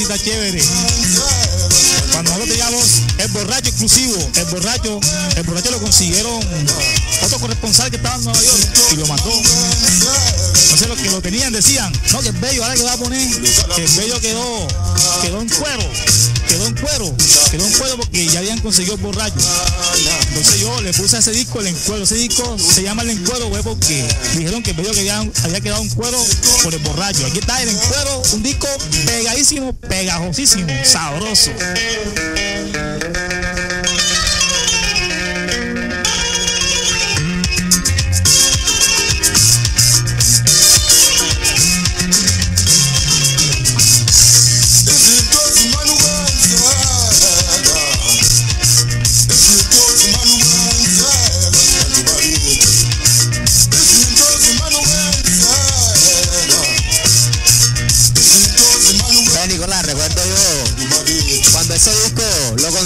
cositas chéveres. Cuando nosotros teníamos el borracho exclusivo, el borracho, el borracho lo consiguieron otro corresponsal que estaba en Nueva York y lo mandó. Sé, los que lo tenían decían, no, que el bello, ahora que va a poner, que el bello quedó, quedó en cuero, quedó en cuero, quedó en cuero porque ya habían conseguido borracho. Entonces yo le puse a ese disco el encuero. Ese disco se llama el encuero, güey, porque dijeron que el bello que había, había quedado en cuero por el borracho. Aquí está el encuero, un disco pegadísimo, pegajosísimo, sabroso.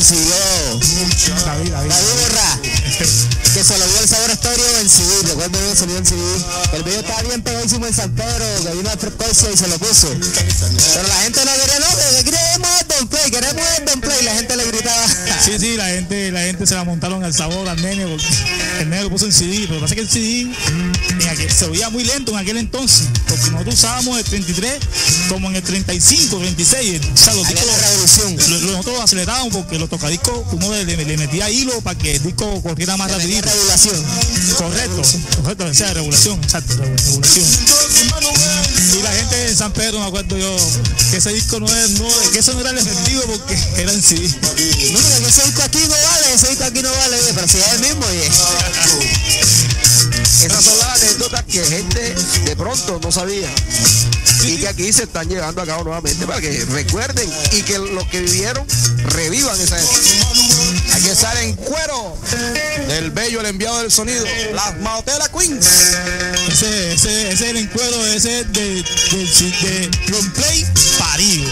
Consiguió David, David. Borra, que se lo dio el sabor estéreo en CD, recuerdo yo salió en CD. El video estaba bien pegadísimo en San Pedro, que vino a y se lo puso. Pero la gente no quería, no, que queremos el Don Play, la gente le gritaba. Sí, sí, la gente, la gente se la montaron al sabor al nene porque el nene lo puso en CD, pero lo que pasa es que el CD en aquel- se oía muy lento en aquel entonces, porque nosotros usábamos el 33 como en el 35, 36, o sea, los discos lo- lo- nosotros acelerábamos porque los tocadiscos uno le, metía hilo para que el disco corriera más rapidito. regulación. Correcto, correcto, o sea, regulación, exacto, regu- regulación. Y en San Pedro, me acuerdo yo, que ese disco no es, no, que eso no era el efectivo porque era en CD. No, que ese disco aquí no vale, ese disco aquí no vale, pero si es el mismo, oye. Esas son las anécdotas que gente de pronto no sabía. Y que aquí se están llevando a cabo nuevamente para que recuerden y que los que vivieron revivan esa época. Aquí sale en cuero del bello, el enviado del sonido, las Maotela Queens. Ese, ese, ese es el encuero, ese es de, de, de, de Play parido.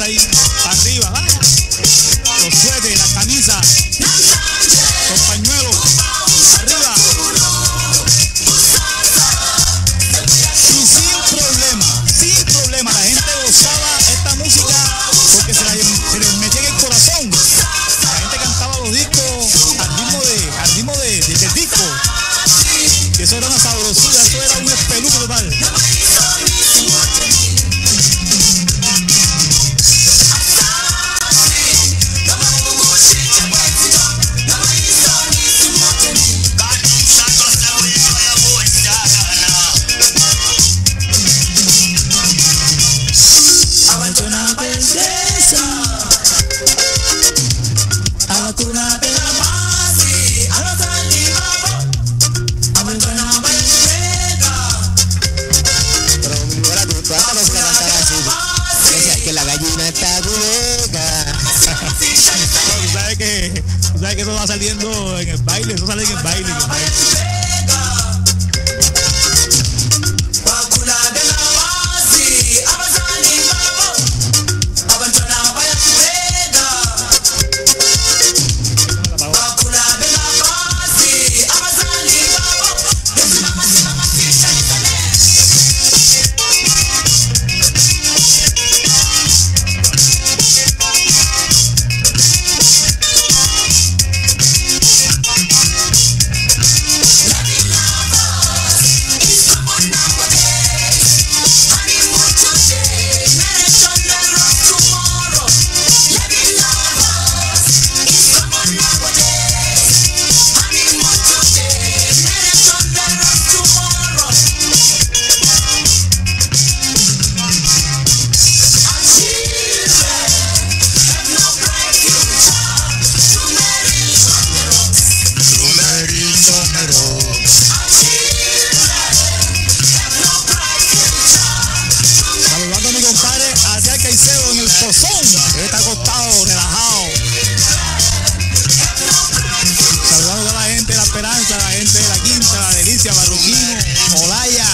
ahí. Saliendo en el baile, eso sale en el baile. En el baile. Está acostado, relajado. Saludando a la gente de la esperanza, la gente de la quinta, la delicia, Barroquino, Olaya,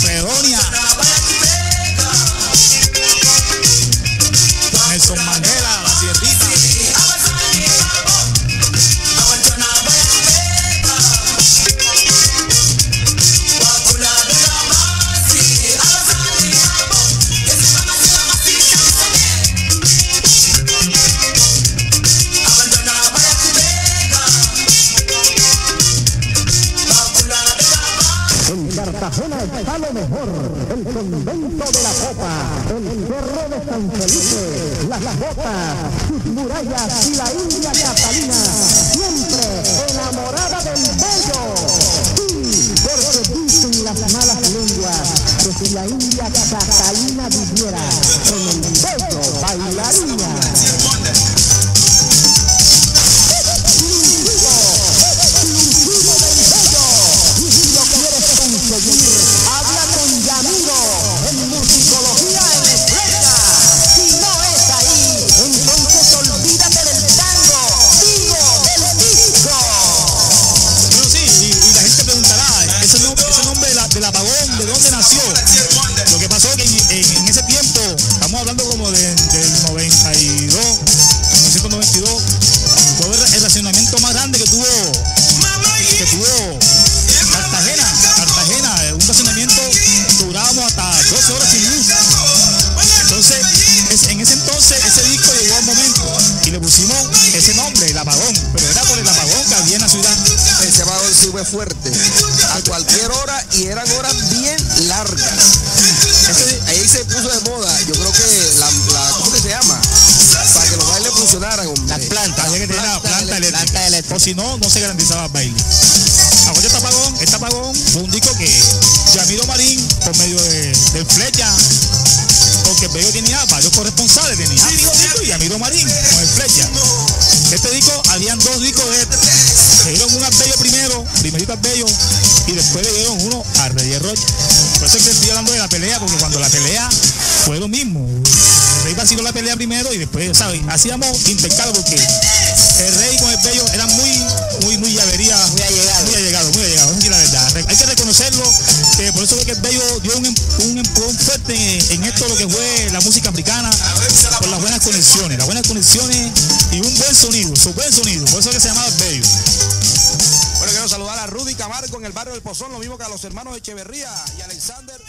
Fredonia. Cartagena está lo mejor, el convento de la Popa, el cerro de San Felipe, las botas, sus murallas y la India Catalina, de- del 92, 1992, fue el, racionamiento más grande que tuvo, que tuvo Cartagena, Cartagena, un racionamiento durábamos hasta 12 horas sin luz. Entonces, es- en ese entonces, ese disco llegó a un momento y le pusimos ese nombre, el apagón, pero era por el apagón que había en la ciudad. Ese apagón sí fue fuerte. A cualquier hora y eran horas bien largas. Ahí se puso de moda. Yo creo que O si no, no se garantizaba baile. Ahora este apagón, este apagón fue un disco que Yamiro Marín, por medio de, de flecha, porque el Bello tenía varios corresponsales, tenía Yamiro Marín con el flecha. Este disco, habían dos discos de este. Le dieron un al Bello primero, primerito Bello, y después le dieron uno a Reyes Rocha. Por eso estoy hablando de la pelea, porque cuando la pelea Primero y después, ¿sabes? Hacíamos intercalo porque el Rey con el Bello eran muy, muy, muy llavería. Muy allegados. Muy allegados, muy allegados. Esa sí la verdad. Hay que reconocerlo, que por eso es que el Bello dio un, em- un empujón fuerte en, en esto lo que fue la música africana, por las buenas conexiones, las buenas conexiones y un buen sonido, su buen sonido. Por eso es que se llamaba el Bello. Bueno, quiero saludar a Rudy Camargo en el barrio del Pozón, lo mismo que a los hermanos Echeverría y Alexander